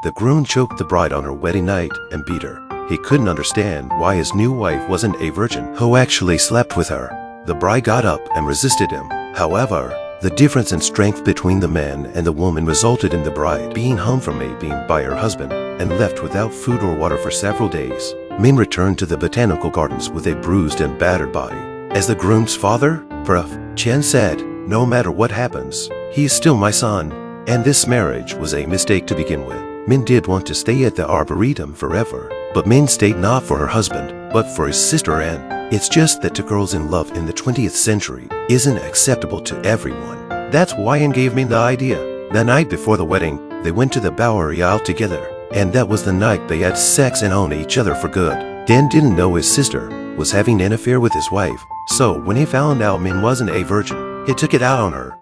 The groom choked the bride on her wedding night and beat her. He couldn't understand why his new wife wasn't a virgin who actually slept with her. The bride got up and resisted him. However, the difference in strength between the man and the woman resulted in the bride being home from a being by her husband and left without food or water for several days. Min returned to the botanical gardens with a bruised and battered body. As the groom's father, Prof. Chen said, no matter what happens, he is still my son, and this marriage was a mistake to begin with. Min did want to stay at the Arboretum forever, but Min stayed not for her husband, but for his sister Anne. It's just that two girls in love in the 20th century isn't acceptable to everyone. That's why Anne gave me the idea. The night before the wedding, they went to the Bowery Royale together, and that was the night they had sex and owned each other for good. Dan didn't know his sister was having an affair with his wife, so when he found out Min wasn't a virgin, he took it out on her